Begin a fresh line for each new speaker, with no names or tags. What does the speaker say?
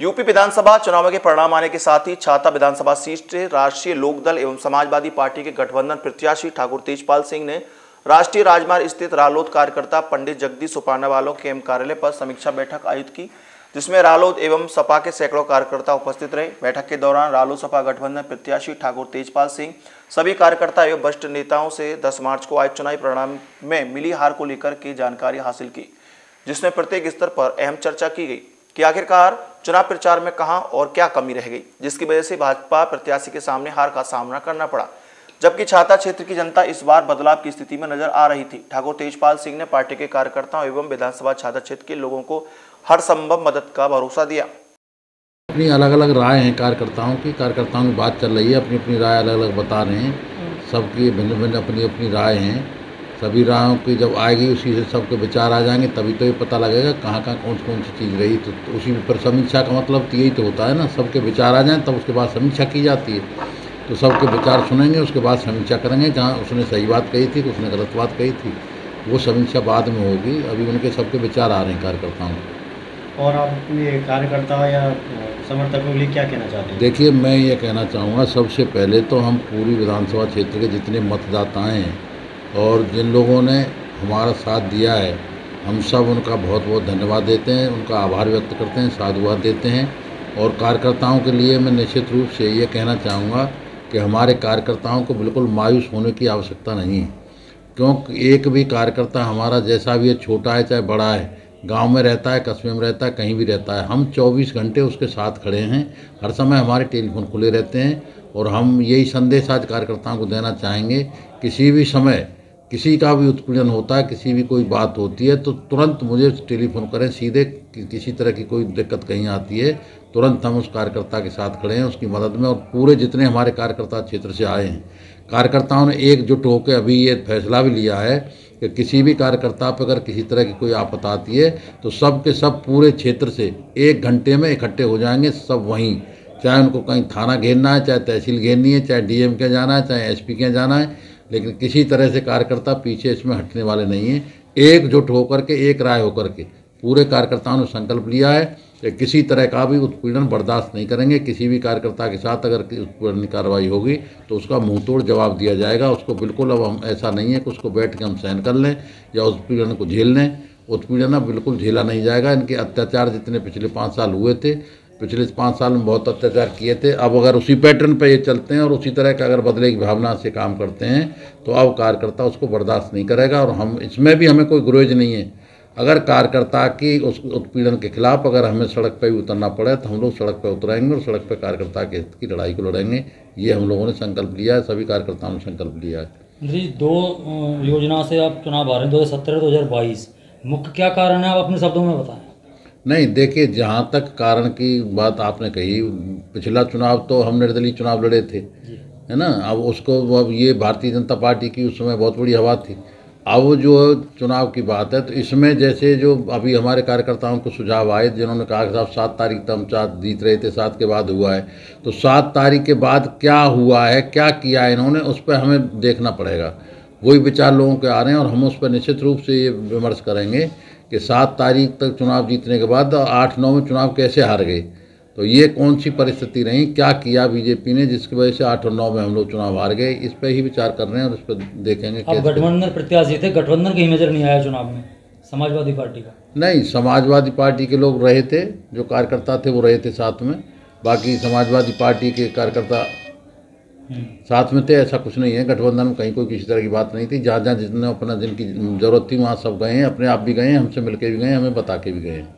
UP विधानसभा चुनाव के परिणाम आने के साथ ही छाता विधानसभा सीट से राष्ट्रीय लोकदल एवं समाजवादी पार्टी के गठबंधन प्रत्याशी ठाकुर तेजपाल सिंह ने राष्ट्रीय राजमार्ग स्थित रालोद कार्यकर्ता पंडित जगदीश वालों के एम कार्यालय पर समीक्षा बैठक आयोजित की, जिसमें रालोद एवं सपा के सैकड़ों कार्यकर्ता उपस्थित रहे। बैठक के दौरान रालोद सपा गठबंधन प्रत्याशी ठाकुर तेजपाल सिंह, सभी कार्यकर्ता एवं वरिष्ठ नेताओं से 10 मार्च को आयोजित चुनावी परिणाम में मिली हार को लेकर की जानकारी हासिल की, जिसमें प्रत्येक स्तर पर अहम चर्चा की गई। कि आखिरकार चुनाव प्रचार में कहा और क्या कमी रह गई जिसकी वजह से भाजपा प्रत्याशी के सामने हार का सामना करना पड़ा। जबकि छाता क्षेत्र की जनता इस बार बदलाव की स्थिति में नज़र आ रही थी। ठाकुर तेजपाल सिंह ने पार्टी के कार्यकर्ताओं एवं विधानसभा छाता क्षेत्र के लोगों को हर संभव मदद का भरोसा दिया।
अपनी अलग अलग राय हैं कार्यकर्ताओं की। कार्यकर्ताओं की बात चल रही है अपनी अपनी राय अलग अलग बता रहे हैं। सबकी भिन्न भिन्न अपनी अपनी राय हैं। सभी राहों की जब आएगी उसी से सबके विचार आ जाएँगे तभी तो ये पता लगेगा कहाँ कहाँ कौन कौन सी चीज़ रही। तो, तो उसी पर समीक्षा का मतलब तो यही तो होता है ना सबके विचार आ जाएँ तब उसके बाद समीक्षा की जाती है। तो सबके विचार सुनेंगे उसके बाद समीक्षा करेंगे जहाँ उसने सही बात कही थी तो उसने गलत बात कही थी। वो समीक्षा बाद में होगी अभी उनके सबके विचार आ रहे हैं कार्यकर्ताओं
और आप अपने कार्यकर्ता या समर्थकों के लिए क्या कहना चाहते हैं?
देखिए मैं ये कहना चाहूँगा सबसे पहले तो हम पूरी विधानसभा क्षेत्र के जितने मतदाताएँ हैं और जिन लोगों ने हमारा साथ दिया है, हम सब उनका बहुत बहुत धन्यवाद देते हैं, उनका आभार व्यक्त करते हैं, साधुवाद देते हैं। और कार्यकर्ताओं के लिए मैं निश्चित रूप से ये कहना चाहूँगा कि हमारे कार्यकर्ताओं को बिल्कुल मायूस होने की आवश्यकता नहीं है। क्योंकि एक भी कार्यकर्ता हमारा जैसा भी है, छोटा है चाहे बड़ा है गाँव में रहता है कस्बे में रहता है कहीं भी रहता है। हम 24 घंटे उसके साथ खड़े हैं। हर समय हमारे टेलीफोन खुले रहते हैं और हम यही संदेश आज कार्यकर्ताओं को देना चाहेंगे किसी भी समय किसी का भी उत्पीड़न होता है किसी भी कोई बात होती है तो तुरंत मुझे टेलीफोन करें। सीधे कि, किसी तरह की कोई दिक्कत कहीं आती है तुरंत हम उस कार्यकर्ता के साथ खड़े हैं उसकी मदद में और पूरे जितने हमारे कार्यकर्ता क्षेत्र से आए हैं। कार्यकर्ताओं ने एकजुट होकर अभी ये फैसला भी लिया है कि किसी भी कार्यकर्ता पर अगर किसी तरह की कोई आपत आती है तो सब के सब पूरे क्षेत्र से एक घंटे में इकट्ठे हो जाएँगे, सब वहीं। चाहे उनको कहीं थाना घेरना है, चाहे तहसील घेरनी है, चाहे डीएम के जाना है, चाहे एसपी के जाना है, लेकिन किसी तरह से कार्यकर्ता पीछे इसमें हटने वाले नहीं हैं। एकजुट होकर के, एक राय होकर के पूरे कार्यकर्ताओं ने संकल्प लिया है। कि किसी तरह का भी उत्पीड़न बर्दाश्त नहीं करेंगे। किसी भी कार्यकर्ता के साथ अगर उत्पीड़न की कार्रवाई होगी तो उसका मुँह तोड़ जवाब दिया जाएगा। उसको बिल्कुल अब हम, ऐसा नहीं है कि उसको बैठ के हम सहन कर लें या उत्पीड़न को झेल लें। उत्पीड़न अब बिल्कुल झेला नहीं जाएगा। इनके अत्याचार जितने पिछले पाँच साल हुए थे, पिछले पाँच साल में बहुत अत्याचार किए थे। अब अगर उसी पैटर्न पर ये चलते हैं और उसी तरह का अगर बदले की भावना से काम करते हैं तो अब कार्यकर्ता उसको बर्दाश्त नहीं करेगा और हम, इसमें भी हमें कोई गुरेज नहीं है अगर कार्यकर्ता की उस उत्पीड़न के खिलाफ अगर हमें सड़क पर भी उतरना पड़े तो हम लोग सड़क पर उतरेंगे और सड़क पर कार्यकर्ता के हित की लड़ाई को लड़ेंगे। ये हम लोगों ने संकल्प लिया है सभी कार्यकर्ताओं ने संकल्प लिया है।
जी दो योजना से आप चुनाव आ रहे हैं दो हज़ार सत्रह दो हज़ार बाईस। मुख्य क्या कारण है आप अपने शब्दों में बताएँ।
नहीं देखिए जहाँ तक कारण की बात आपने कही पिछला चुनाव तो हम निर्दलीय चुनाव लड़े थे है ना? अब उसको अब ये भारतीय जनता पार्टी की उस समय बहुत बड़ी हवा थी। अब जो चुनाव की बात है तो इसमें जैसे जो अभी हमारे कार्यकर्ताओं को सुझाव आए, जिन्होंने कहा कि साहब, सात तारीख तक हम चार जीत रहे थे, सात के बाद हुआ है तो सात तारीख के बाद क्या हुआ है, क्या किया है इन्होंने, उस पर हमें देखना पड़ेगा। वही विचार लोगों के आ रहे हैं और हम उस पर निश्चित रूप से ये विमर्श करेंगे कि सात तारीख तक चुनाव जीतने के बाद आठ नौ में चुनाव कैसे हार गए। तो ये कौन सी परिस्थिति रही? क्या किया बीजेपी ने जिसकी वजह से आठ और नौ में हम लोग चुनाव हार गए? इस पर ही विचार कर रहे हैं और इस पर देखेंगे
गठबंधन प्रत्याशी थे गठबंधन कहीं नज़र नहीं आया चुनाव में समाजवादी पार्टी का।
नहीं समाजवादी पार्टी के लोग रहे थे जो कार्यकर्ता थे वो रहे थे साथ में। बाकी समाजवादी पार्टी के कार्यकर्ता साथ में थे ऐसा कुछ नहीं है। गठबंधन में कहीं कोई किसी तरह की बात नहीं थी। जहाँ जहाँ जितने अपना जिनकी ज़रूरत थी वहाँ सब गए हैं अपने आप भी गए हैं हमसे मिल के भी गए हैं हमें बता के भी गए हैं।